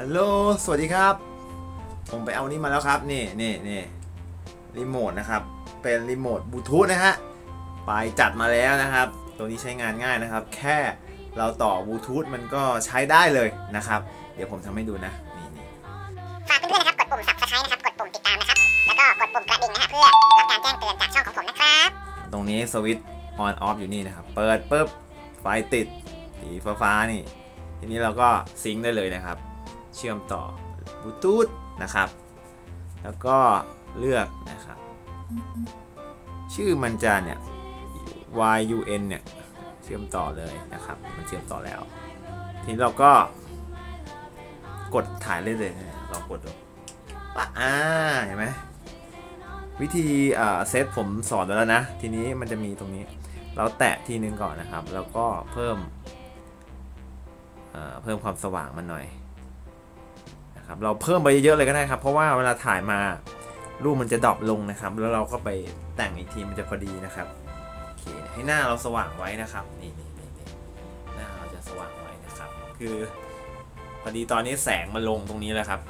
ฮัลโหล สวัสดีครับ ผมไปเอานี่มาแล้วครับ นี่นี่นี่รีโมทนะครับ เป็นรีโมทบลูทูธนะฮะ ไปจัดมาแล้วนะครับ ตัวนี้ใช้งานง่ายนะครับ แค่เราต่อบลูทูธมันก็ใช้ได้เลยนะครับ เดี๋ยวผมทำให้ดูนะ นี่นี่ฝากเพื่อนๆนะครับ กดปุ่ม subscribe นะครับ กดปุ่มติดตามนะครับ แล้วก็กดปุ่มกระดิ่งนะฮะเพื่อรับการแจ้งเตือนจากช่องของผมนะครับ ตรงนี้สวิตช์ on off อยู่นี่นะครับ เปิดปุ๊บ ไฟติด สีฟ้าๆนี่ ทีนี้เราก็ซิงค์ได้เลยนะครับ เชื่อมต่อบลูทูธนะครับ แล้วก็เลือกนะครับ ชื่อมันจะเนี่ย YUN เนี่ยเชื่อมต่อเลยนะครับ มันเชื่อมต่อแล้ว ทีนี้เราก็ กดถ่ายเลยเลยนะลองกดดูอ่าเห็นไหมวิธีอ่าเซตผมสอนแล้วนะ ทีนี้มันจะมีตรงนี้ เราแตะทีนึงก่อนนะครับ แล้วก็เพิ่มอ่าเพิ่มความสว่างมันหน่อย นะครับ เราเพิ่มไปเยอะๆเลยก็ได้ครับ เพราะว่าเวลาถ่ายมารูปมันจะดรอปลงนะครับ แล้วเราก็ไปแต่งอีกทีมันจะพอดีนะครับโอเคให้หน้าเราสว่างไว้นะครับนี่นี่นี่หน้าเราจะสว่างไว้นะครับ คือพอดีตอนนี้แสงมาลงตรงนี้แล้วครับ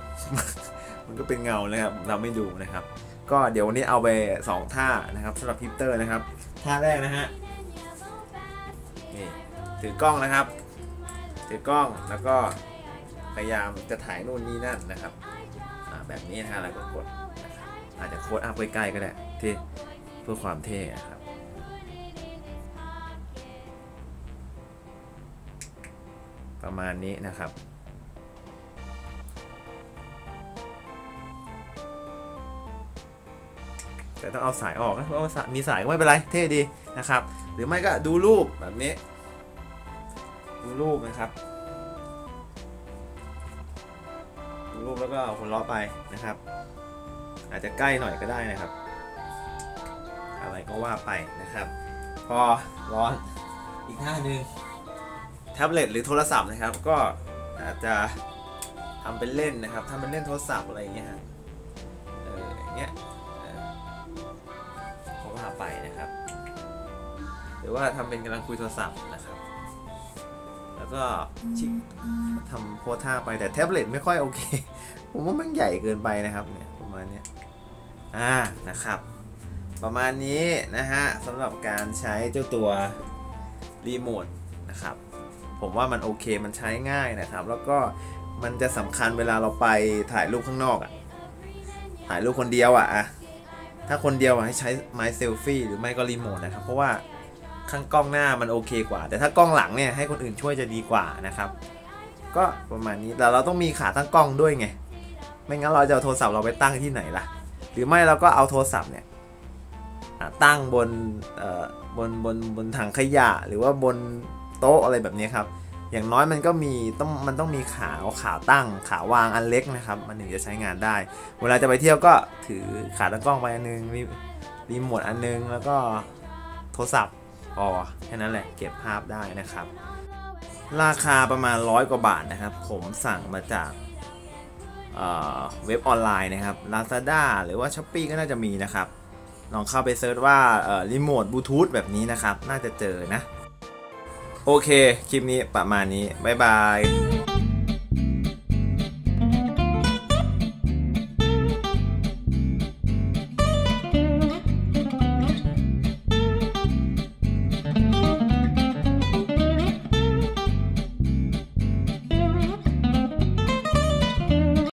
มันก็เป็นเงาเลยครับ เราไม่ดูนะครับ ก็เดี๋ยววันนี้เอาไป 2 ท่านะครับสำหรับพิปเตอร์นะครับ ท่าแรกนะฮะนี่ถือกล้องนะครับถือกล้องแล้วก็ พยายามจะถ่ายนู่นนี่นั่นนะครับแบบนี้นะฮะแล้วก็กดนะครับอาจจะโค้ดอัพใกล้ๆก็ได้ที่เพื่อความเท่นะครับประมาณนี้นะครับแต่ต้องเอาสายออกนะเพราะว่ามีสายก็ไม่เป็นไรเท่ดีนะครับ หรือไม่ก็ดูรูปแบบนี้ ดูรูปนะครับ ดูรูปแล้วก็เอาคนล้อไปนะครับ อาจจะใกล้หน่อยก็ได้นะครับ อะไรก็ว่าไปนะครับ พอร้อนอีกหน้าหนึ่งแท็บเล็ตหรือโทรศัพท์นะครับ ก็อาจจะทำเป็นเล่นนะครับทำเป็นเล่นโทรศัพท์อะไรอย่างเงี้ยฮะเอออย่างเงี้ยก็ว่าไปนะครับ หรือว่าทำเป็นกำลังคุยโทรศัพท์นะครับ แล้วก็ชิคทำโพท่าไปแต่แท็บเล็ตไม่ค่อยโอเค ผมว่ามันใหญ่เกินไปนะครับเนี่ยประมาณนี้อ่านะครับ ประมาณนี้นะฮะสำหรับการใช้เจ้าตัวรีโมทนะครับผมว่ามันโอเคมันใช้ง่ายนะครับ แล้วก็มันจะสำคัญเวลาเราไปถ่ายรูปข้างนอกอะถ่ายรูปคนเดียวอะอะถ้าคนเดียวอะให้ใช้ไม้เซลฟี่หรือไม่ก็รีโมทนะครับ เพราะว่า ข้างกล้องหน้ามันโอเคกว่า แต่ถ้ากล้องหลังเนี่ยให้คนอื่นช่วยจะดีกว่านะครับ ก็ประมาณนี้แต่เราต้องมีขาตั้งกล้องด้วยไง ไม่งั้นเราจะเอาโทรศัพท์เราไปตั้งที่ไหนล่ะ หรือไม่เราก็เอาโทรศัพท์เนี่ยตั้งบนเอ่อบนบนบนถังขยะ หรือว่าบนโต๊ะอะไรแบบนี้ครับ อย่างน้อยมันก็มีต้องมันต้องมีขาขาตั้งขาวางอันเล็กนะครับ มันถึงจะใช้งานได้ เวลาจะไปเที่ยวก็ถือขาตั้งกล้องไปอันนึงรีรีโมทอันนึงแล้วก็โทรศัพท์ ออแค่นั้นแหละเก็บภาพได้นะครับ ราคาประมาณร้อยกว่าบาทนะครับ ผมสั่งมาจากเว็บออนไลน์นะครับ Lazada หรือว่า Shopee ก็น่าจะมีนะครับ ลองเข้าไป search ว่ารีโมทบลูทูธแบบนี้นะครับ น่าจะเจอนะ โอเค คลิปนี้ประมาณนี้ บ๊ายบาย